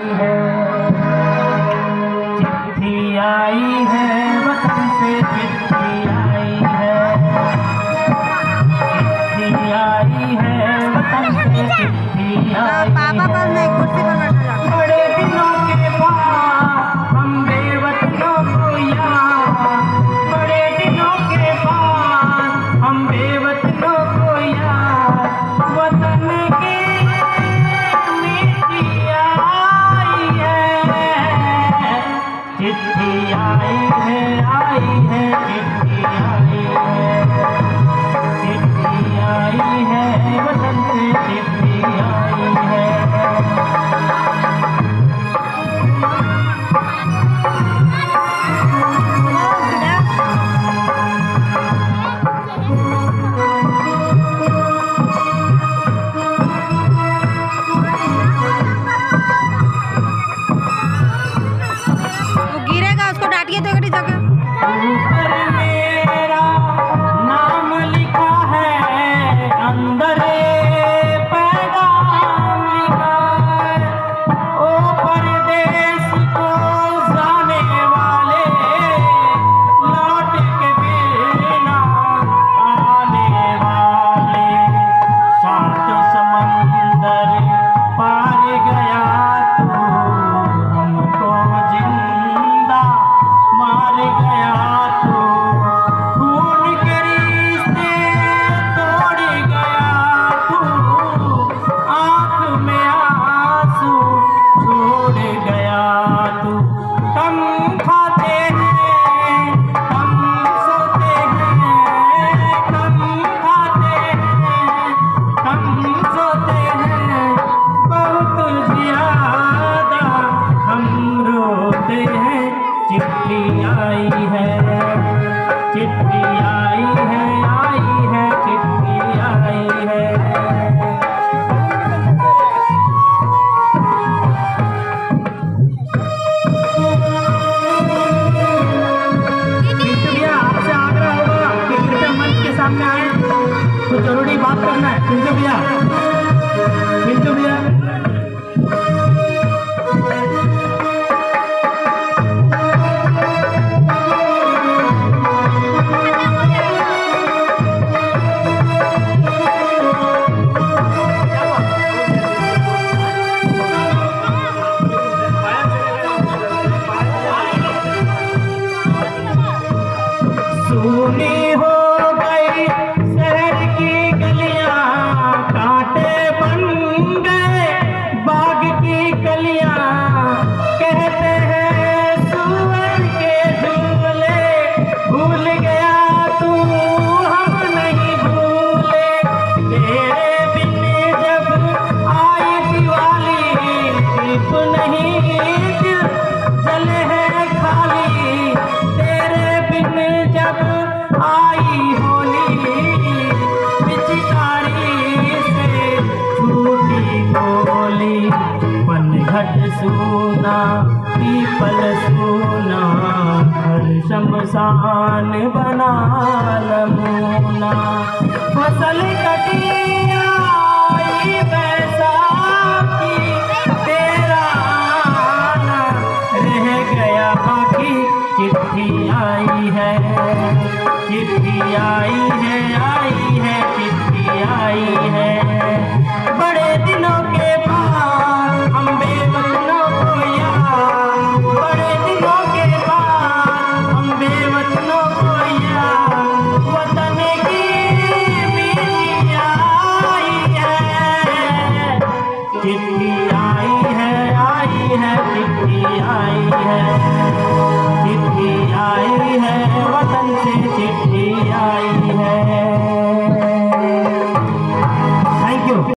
Mm-hmm. आई है कितनी आई है। चिट्ठी है, आई है, चिट्ठी आई है। आपसे आग्रह होगा कि के सामने आए। ज़रूरी बात करना है। कृष्ण भैया बोली पनघट सोना, पीपल सोना, हर शमशान बना लमूना फ़सल कटिया चिट्ठी आई है, चिट्ठी आई है